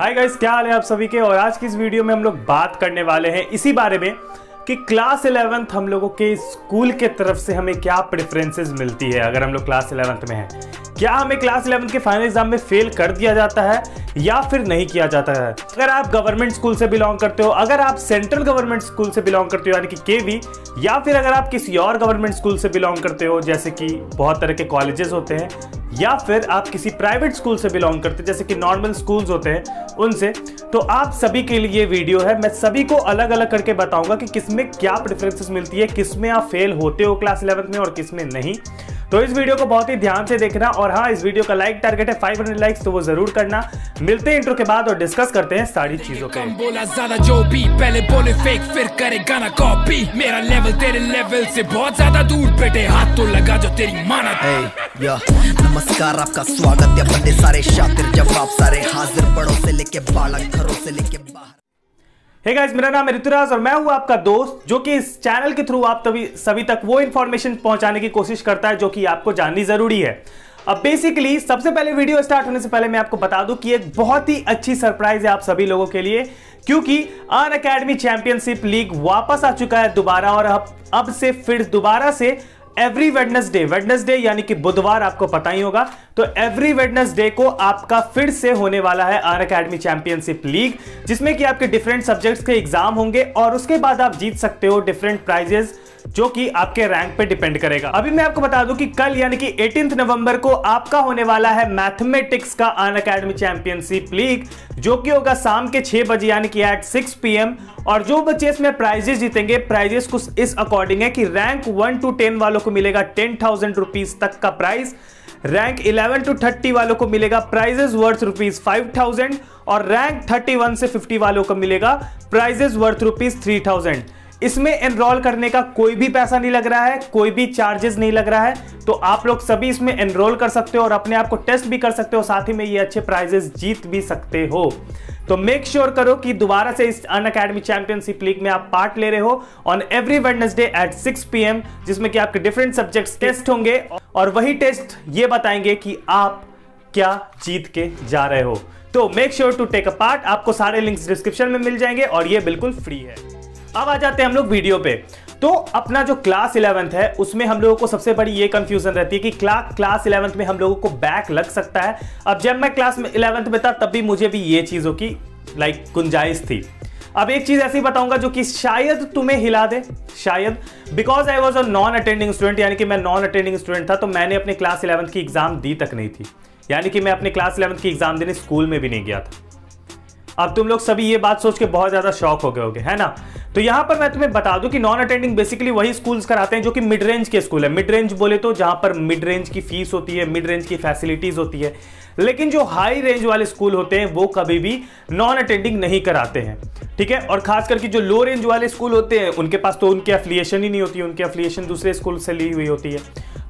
Hi guys क्या हाल है आप सभी के? और आज की इस वीडियो में हम लोग बात करने वाले हैं इसी बारे में कि क्लास इलेवेंथ हम लोगों के स्कूल के तरफ़ से हमें क्या प्रेफरेंसेस मिलती है। अगर हम लोग क्लास इलेवेंथ में हैं, क्या हमें क्लास इलेवेंथ के फाइनल एग्ज़ाम में फेल कर दिया जाता है या फिर नहीं किया जाता है? अगर आप गवर्नमेंट स्कूल से बिलोंग करते हो, अगर आप सेंट्रल गवर्नमेंट स्कूल से बिलोंग करते हो, यानी कि केवी या फिर अगर आप किसी और गवर्नमेंट स्कूल से बिलोंग करते हो, जैसे कि बहुत तरह के कॉलेजेस होते हैं या फिर आप किसी प्राइवेट स्कूल से बिलोंग करते जैसे कि नॉर्मल स्कूल्स होते हैं, उनसे तो आप सभी के लिए वीडियो है। मैं सभी को अलग अलग करके बताऊँगा कि किसमें क्या प्रेफरेंसेस मिलती है, किसमें आप फेल होते हो क्लास इलेवंथ में और किसमें नहीं। तो इस वीडियो को बहुत ही ध्यान से देखना और हाँ इस वीडियो का लाइक टारगेट है 500 लाइक्स तो वो ज़रूर करना। मिलते हैं इंट्रो के बाद और डिस्कस करते हैं सारी चीज़ों के बोला ज़्यादा जो भी पहले बोले फेक फिर करे गाना कॉपी मेरा लेवल तेरे लेवल से बहुत ज़्यादा दूर बेटे हाथ तो लगा जो तेरी माना Hey, या नमस्कार आपका स्वागत है बड़े सारे शातिर जवाब। सारे हाजिर बड़ों से लेके बालक घरों से लेके बाहर। हे hey गाइस मेरा नाम ऋतुराज और मैं हूँ आपका दोस्त, जो कि इस चैनल के थ्रू आप तभी, सभी तक वो इन्फॉर्मेशन पहुँचाने की कोशिश करता है, जो कि आपको जाननी ज़रूरी है। अब बेसिकली सबसे पहले वीडियो स्टार्ट होने से पहले मैं आपको बता दूँ कि एक बहुत ही अच्छी सरप्राइज़ है आप सभी लोगों के लिए, क्योंकि अन अकेडमी चैंपियनशिप लीग वापस आ चुका है दोबारा और अब अब से फिर दोबारा से एवरी वेडनेसडे वेडनेसडे यानी कि बुधवार आपको पता ही होगा। तो एवरी वेडनेसडे को आपका फिर से होने वाला है आर अकेडमी चैंपियनशिप लीग जिसमें कि आपके डिफरेंट सब्जेक्ट्स के एग्ज़ाम होंगे और उसके बाद आप जीत सकते हो डिफरेंट प्राइजेस जो कि आपके रैंक पे डिपेंड करेगा। अभी मैं आपको बता दूँ कि कल यानी कि 18 नवंबर को आपका होने वाला है मैथमेटिक्स का अन अकेडमी चैंपियनशिप लीग जो कि होगा शाम के 6 बजे यानी कि एट 6 पीएम और जो बच्चे इसमें प्राइजेस जीतेंगे प्राइजेस कुछ इस अकॉर्डिंग है कि रैंक 1 टू 10 वालों को मिलेगा टेन थाउज़ेंड रुपीज़ तक का प्राइस रैंक 11 टू 30 वालों को मिलेगा prizes worth rupees five thousand और रैंक 31 से 50 वालों को मिलेगा prizes worth rupees three thousand इसमें एनरोल करने का कोई भी पैसा नहीं लग रहा है, कोई भी चार्जेस नहीं लग रहा है तो आप लोग सभी इसमें एनरोल कर सकते हो और अपने आप को टेस्ट भी कर सकते हो, साथ ही में ये अच्छे प्राइजेस जीत भी सकते हो। तो मेक श्योर sure करो कि दोबारा से इस अन अकेडमी चैंपियनशिप लीग में आप पार्ट ले रहे हो on every Wednesday at 6 PM जिसमें कि आपके डिफरेंट सब्जेक्ट्स टेस्ट होंगे और वही टेस्ट ये बताएँगे कि आप क्या जीत के जा रहे हो। तो make sure to take a part आपको सारे लिंक्स डिस्क्रिप्शन में मिल जाएँगे और ये बिल्कुल फ्री है। अब आ जाते हैं हम लोग वीडियो पे। तो अपना जो क्लास इलेवेंथ है उसमें हम लोगों को सबसे बड़ी ये कंफ्यूजन रहती है कि क्ला, क्लास इलेवेंथ में हम लोगों को बैक लग सकता है। अब जब मैं क्लास इलेवेंथ में था तब भी मुझे भी ये चीज़ों की लाइक गुंजाइश थी। अब एक चीज़ ऐसी बताऊँगा जो कि शायद तुम्हें हिला दे शायद। Because I was a non attending student यानी कि मैं नॉन अटेंडिंग स्टूडेंट था तो मैंने अपने क्लास इलेवंथ की एग्ज़ाम दी तक नहीं थी। यानी कि मैं अपने क्लास इलेवंथ की एग्ज़ाम देने स्कूल में भी नहीं गया था। अब तुम लोग सभी ये बात सोच के बहुत ज़्यादा शौक हो गए होगे, है ना? तो यहाँ पर मैं तुम्हें बता दूँ कि नॉन अटेंडिंग बेसिकली वही स्कूल्स कराते हैं जो कि मिड रेंज के स्कूल है। मिड रेंज बोले तो जहाँ पर मिड रेंज की फ़ीस होती है मिड रेंज की फैसिलिटीज़ होती है। लेकिन जो हाई रेंज वाले स्कूल होते हैं, वो कभी भी नॉन अटेंडिंग नहीं कराते हैं। ठीक है? और खास करके जो लो रेंज वाले स्कूल होते हैं, उनके पास तो उनकी एफिलिएशन ही नहीं होती, उनकी एफिलिएशन दूसरे स्कूल से ली हुई होती है।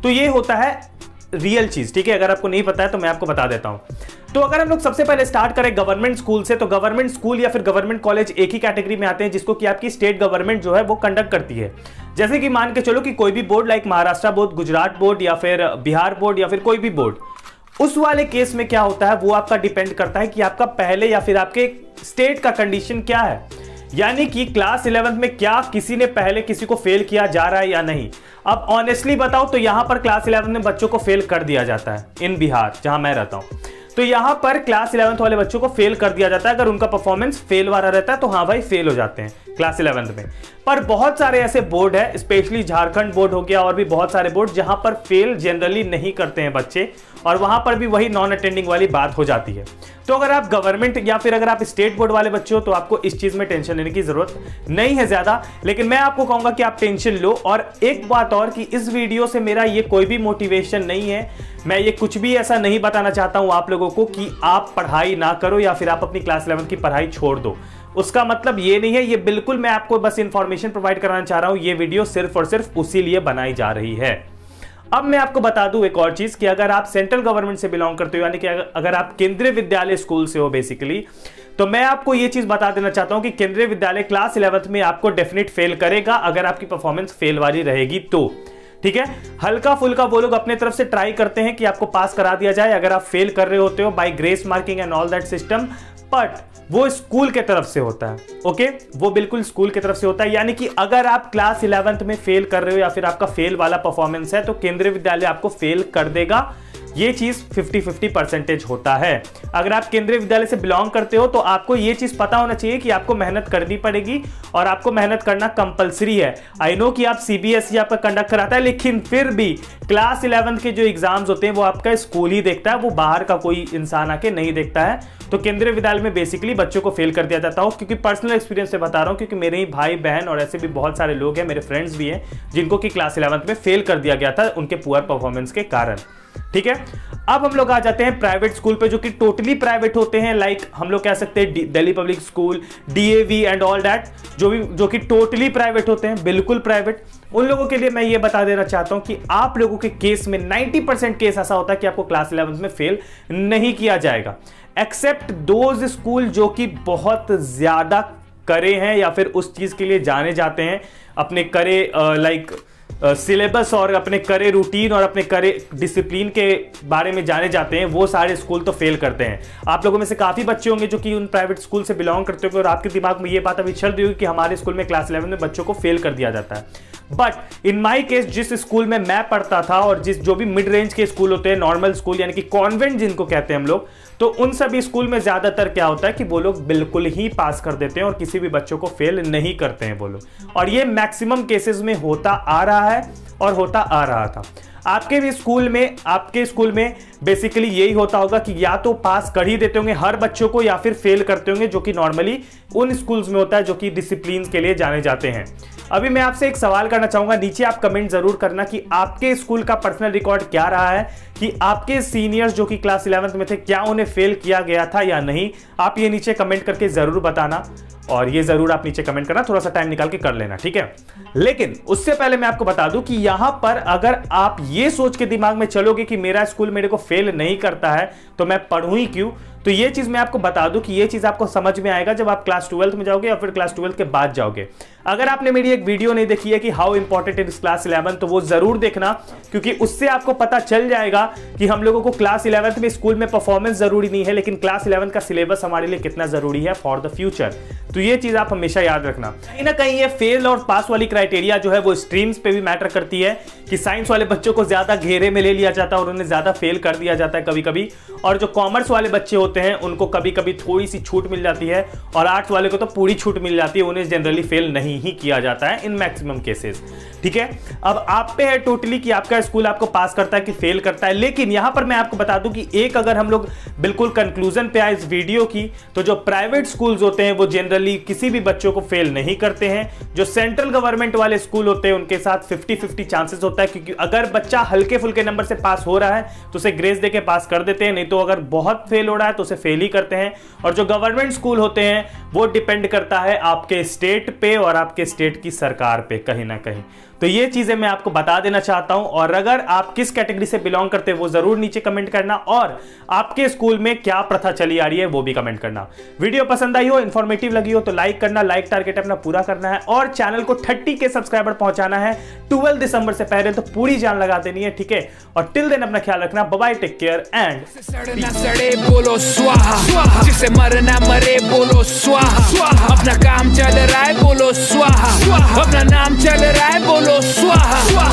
तो ये होता है रियल चीज़, ठीक है? अगर आपको नहीं पता है तो मैं आपको बता देता हूँ। तो अगर हम लोग सबसे पहले स्टार्ट करें गवर्नमेंट स्कूल से तो गवर्नमेंट स्कूल या फिर गवर्नमेंट कॉलेज एक ही कैटेगरी में आते हैं जिसको कि आपकी स्टेट गवर्नमेंट जो है वो कंडक्ट करती है। जैसे कि मान के चलो कि कोई भी board like Maharashtra board Gujarat board या फिर बिहार बोर्ड या फिर कोई भी बोर्ड उस वाले केस में क्या होता है, वो आपका डिपेंड करता है कि आपका पहले या फिर आपके स्टेट का कंडीशन क्या है। यानी कि क्लास इलेवेंथ में क्या किसी ने पहले किसी को फेल किया जा रहा है या नहीं। अब ऑनेस्टली बताओ तो यहाँ पर क्लास इलेवेंथ में बच्चों को फेल कर दिया जाता है इन बिहार जहाँ मैं रहता हूँ। तो यहाँ पर क्लास इलेवंथ वाले बच्चों को फेल कर दिया जाता है। अगर उनका परफॉर्मेंस फेल वाला रहता है तो हाँ भाई फेल हो जाते हैं। क्लास इलेवंथ में। पर बहुत सारे ऐसे बोर्ड है, स्पेशली झारखंड बोर्ड हो गया और भी बहुत सारे बोर्ड जहाँ पर फेल जनरली नहीं करते हैं बच्चे और वहाँ पर भी वही नॉन अटेंडिंग वाली बात हो जाती है। तो अगर आप गवर्नमेंट या फिर अगर आप स्टेट बोर्ड वाले बच्चे हो तो आपको इस चीज़ में टेंशन लेने की ज़रूरत नहीं है ज़्यादा। लेकिन मैं आपको कहूँगा कि आप टेंशन लो और एक बात और कि इस वीडियो से मेरा ये कोई भी मोटिवेशन नहीं है। मैं ये कुछ भी ऐसा नहीं बताना चाहता हूँ आप लोगों को कि आप पढ़ाई ना करो या फिर आप अपनी क्लास इलेवन की पढ़ाई छोड़ दो। उसका मतलब ये नहीं है, ये बिल्कुल मैं आपको बस इंफॉर्मेशन प्रोवाइड कराना चाह रहा हूँ, ये वीडियो सिर्फ़ और सिर्फ़ उसी लिए बनाई जा रही है। अब मैं आपको बता दूँ एक और चीज़ कि अगर आप सेंट्रल गवर्नमेंट से बिलोंग करते हो, यानी कि अगर आप केंद्रीय विद्यालय स्कूल से हो बेसिकली तो मैं आपको यह चीज़ बता देना चाहता हूँ कि केंद्रीय विद्यालय क्लास इलेवंथ में आपको डेफिनेट फेल करेगा अगर आपकी परफॉर्मेंस फेल वाली रहेगी तो। ठीक है? हल्का फुल्का वो लोग अपने तरफ़ से ट्राई करते हैं कि आपको पास करा दिया जाए, अगर आप फेल कर रहे होते हो by grace marking and all that system but वो स्कूल के तरफ़ से होता है ओके वो बिल्कुल स्कूल की तरफ़ से होता है, यानी कि अगर आप क्लास इलेवंथ में फेल कर रहे हो या फिर आपका फेल वाला परफॉर्मेंस है तो केंद्रीय विद्यालय आपको फेल कर देगा। ये चीज़ 50 50 परसेंटेज होता है। अगर आप केंद्रीय विद्यालय से बिलोंग करते हो तो आपको ये चीज़ पता होना चाहिए कि आपको मेहनत करनी पड़ेगी और आपको मेहनत करना कंपलसरी है। आई नो कि आप सीबीएसई e आपका कंडक्ट कराता है, लेकिन फिर भी क्लास इलेवंथ के जो एग्ज़ाम्स होते हैं, वो आपका स्कूल ही देखता है, वो बाहर का कोई इंसान आके नहीं देखता है। तो केंद्रीय विद्यालय में बेसिकली बच्चों को फेल कर दिया जाता हो, क्योंकि पर्सनल एक्सपीरियंस से बता रहा हूँ, क्योंकि मेरे ही भाई बहन और ऐसे भी बहुत सारे लोग हैं, मेरे फ्रेंड्स भी हैं, जिनको कि क्लास इलेवंथ में फेल कर दिया गया था उनके पुअर परफॉर्मेंस के कारण। ठीक है? अब हम लोग आ जाते हैं प्राइवेट स्कूल पे जो कि टोटली प्राइवेट होते हैं लाइक हम लोग कह सकते हैं Delhi public school DAV and all that जो भी जो कि टोटली प्राइवेट होते हैं बिल्कुल प्राइवेट उन लोगों के लिए मैं ये बता देना चाहता हूँ कि आप लोगों के केस में 90 परसेंट केस ऐसा होता है कि आपको क्लास इलेवंथ में फेल नहीं किया जाएगा। एक्सेप्ट दोज स्कूल जो कि बहुत ज़्यादा करे हैं या फिर उस चीज़ के लिए जाने जाते हैं अपने करे लाइक uh, सिलेबस और अपने करे रूटीन और अपने करे डिसिप्लिन के बारे में जाने जाते हैं, वो सारे स्कूल तो फेल करते हैं। आप लोगों में से काफ़ी बच्चे होंगे जो कि उन प्राइवेट स्कूल से बिलोंग करते होंगे और आपके दिमाग में ये बात अभी चल रही होगी कि हमारे स्कूल में क्लास इलेवन में बच्चों को फेल कर दिया जाता है। बट इन माई केस जिस स्कूल में मैं पढ़ता था और जिस जो भी मिड रेंज के स्कूल होते हैं नॉर्मल स्कूल यानी कि कॉन्वेंट जिनको कहते हैं हम लोग तो उन सभी स्कूल में ज़्यादातर क्या होता है कि वो लोग बिल्कुल ही पास कर देते हैं और किसी भी बच्चों को फेल नहीं करते हैं वो लोग। और ये मैक्सिमम केसेस में होता आ रहा है और होता आ रहा था। आपके भी स्कूल में, आपके स्कूल में बेसिकली यही होता होगा कि या तो पास कर ही देते होंगे हर बच्चों को या फिर फेल करते होंगे, जो कि नॉर्मली उन स्कूल्स में होता है जो कि डिसिप्लिन के लिए जाने जाते हैं। अभी मैं आपसे एक सवाल करना चाहूँगा, नीचे आप कमेंट ज़रूर करना कि आपके स्कूल का पर्सनल रिकॉर्ड क्या रहा है, कि आपके सीनियर्स जो कि क्लास इलेवेंथ में थे, क्या उन्हें फेल किया गया था या नहीं? आप ये नीचे कमेंट करके ज़रूर बताना। और ये ज़रूर आप नीचे कमेंट करना, थोड़ा सा टाइम निकाल के कर लेना, ठीक है? लेकिन उससे पहले मैं आपको बता दूँ कि यहाँ पर अगर आप ये सोच के दिमाग में चलोगे कि मेरा स्कूल मेरे को फेल नहीं करता है तो मैं पढ़ू ही क्यों? तो ये चीज़ मैं आपको बता दूँ कि ये चीज़ आपको समझ में आएगा जब आप क्लास ट्वेल्थ में जाओगे या फिर क्लास ट्वेल्थ के बाद जाओगे। अगर आपने मेरी एक वीडियो नहीं देखी है कि how important is class eleven तो वो ज़रूर देखना, क्योंकि उससे आपको पता चल जाएगा कि हम लोगों को क्लास इलेवंथ में स्कूल में परफॉर्मेंस ज़रूरी नहीं है, लेकिन क्लास इलेवंथ का सिलेबस हमारे लिए कितना ज़रूरी है फॉर द फ्यूचर तो ये चीज़ आप हमेशा याद रखना। कहीं ना कहीं ये फेल और पास वाली क्राइटेरिया जो है वो स्ट्रीम्स पे भी मैटर करती है कि साइंस वाले बच्चों को ज़्यादा घेरे में ले लिया जाता है और उन्हें ज़्यादा फेल कर दिया जाता है कभी कभी और जो कॉमर्स वाले बच्चे होते हैं, उनको कभी कभी थोड़ी सी छूट मिल जाती है और आर्ट्स वाले को तो पूरी छूट मिल जाती है, उन्हें जनरली फेल नहीं ही किया जाता है इन मैक्सिमम केसेस ठीक है? अब आप पे है टोटली कि आपका स्कूल आपको पास करता है कि फेल करता है, लेकिन यहाँ पर मैं आपको बता दूँ कि एक अगर हम लोग बिल्कुल कंक्लूजन पे आए इस वीडियो की तो जो प्राइवेट स्कूल्स होते हैं, वो जनरली किसी भी बच्चों को फेल नहीं करते हैं। जो सेंट्रल गवर्नमेंट वाले स्कूल होते हैं, उनके साथ 50 50 चांसेस होता है, क्योंकि अगर बच्चा हल्के फुल्के नंबर से पास हो रहा है तो उसे ग्रेस देके पास कर देते हैं, नहीं तो अगर बहुत फेल हो रहा है तो उसे फेल ही करते हैं और जो गवर्नमेंट स्कूल होते हैं, वो डिपेंड करता है आपके स्टेट पे और आपके स्टेट की सरकार पे कहीं ना कहीं। तो ये चीज़ें मैं आपको बता देना चाहता हूँ और अगर आप किस कैटेगरी से बिलोंग करते हैं, वो ज़रूर नीचे कमेंट करना और आपके स्कूल में क्या प्रथा चली आ रही है, वो भी कमेंट करना। वीडियो पसंद आई हो इन्फॉर्मेटिव लगी हो तो लाइक करना लाइक टारगेट अपना पूरा करना है और चैनल को थर्टी के सब्सक्राइबर पहुंचाना है। ट्वेल्व दिसंबर से पहले तो पूरी जान लगा देनी है, ठीक है? और टिल देन अपना ख्याल रखना। बाय टेक केयर एंड सड़े बोलो, स्वाहा। जिसे मरना मरे बोलो, स्वाहा। अपना काम चल रहा है, बोलो, स्वाहा। अपना नाम चल रहा है, बोलो, स्वाहा।